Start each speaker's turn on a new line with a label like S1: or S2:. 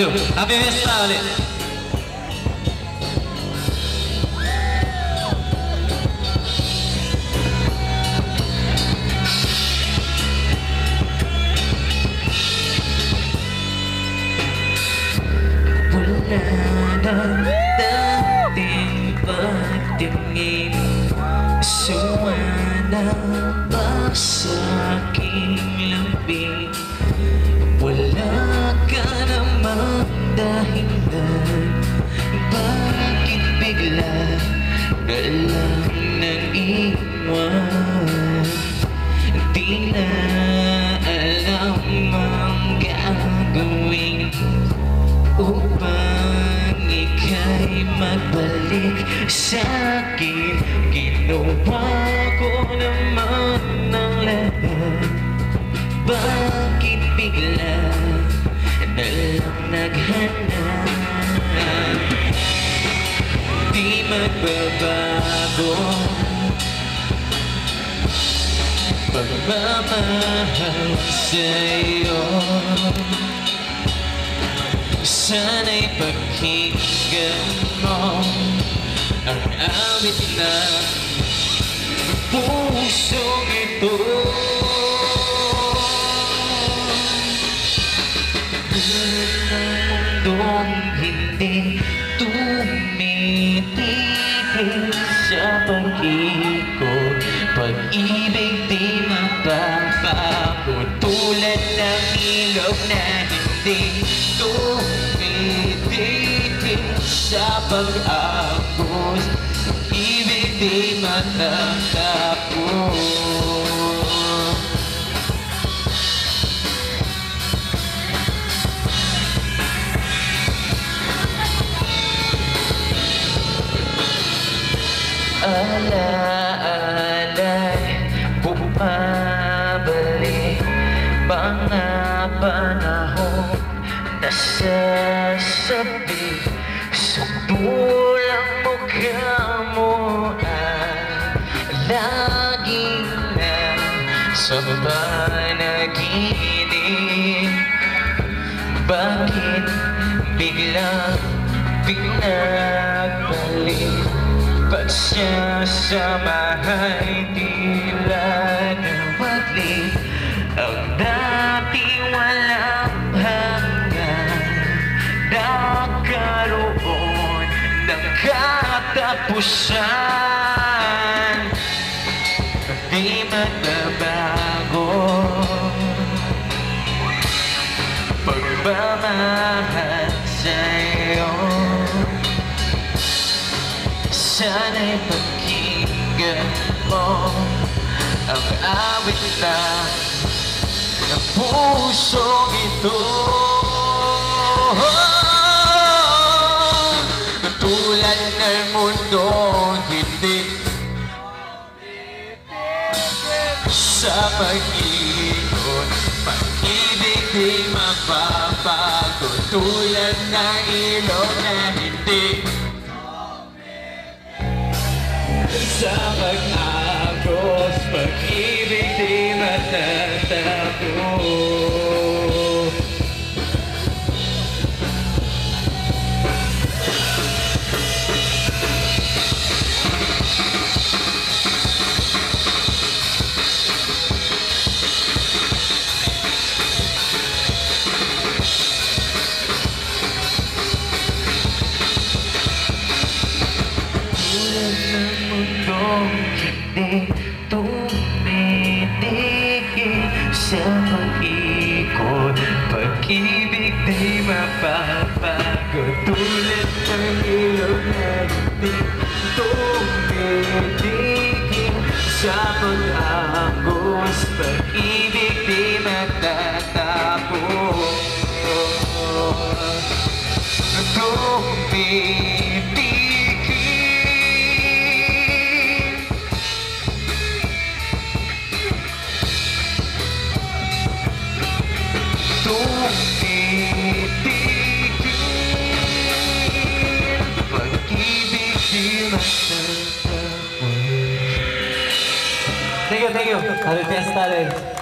S1: Hello, happy Fiesta ulit.
S2: Nang dating pagtingin Sumana ba sa aking labi Wala na lang nang iwan Di na alam ang gagawin upang ika'y magbalik sa akin Ginawa ko naman ng lahat Bakit bigla na lang naghanap Di magbabago. Pagmamahal sa'yo. Sana'y pakinggan mo Ang awit na pusong ito. Tulad ng mundong hindi pag-ikot Pag-ibig di mapapago Tulad ng ilog na hindi tumitigil sa pag-agos Ibig di matatapos Alaala'y bumabalik Mga panahon nasasabi Sutulang mukha mo ay laging na sa panaginip Bakit biglang pinagbalik Pagsasamahay tila nawagli Ang dati walang hanggan Nagkaroon ng katapusan Sana'y pakinggan mo Ang awit na ng pusong ito. Tulad ng mundo hindi Sa pag-ikot Pag-ibig di mapapago Tulad ng ilog sa pag-agos pag-ikot Pag-ibig di mapapago Tulad ng ilog na hindi tumitigil sa pag-agos. Pag-ibig di matatapos. Tumitigil
S1: Thank you, thank you. Happy Fiesta ulit.